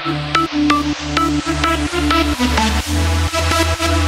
Thank you.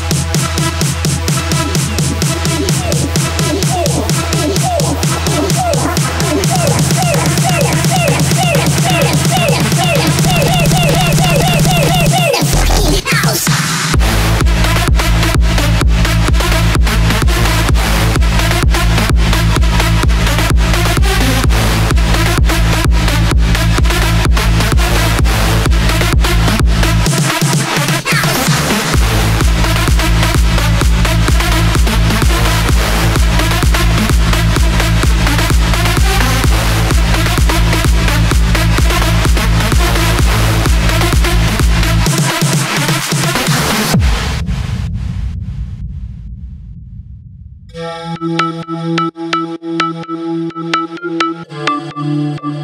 Thank you.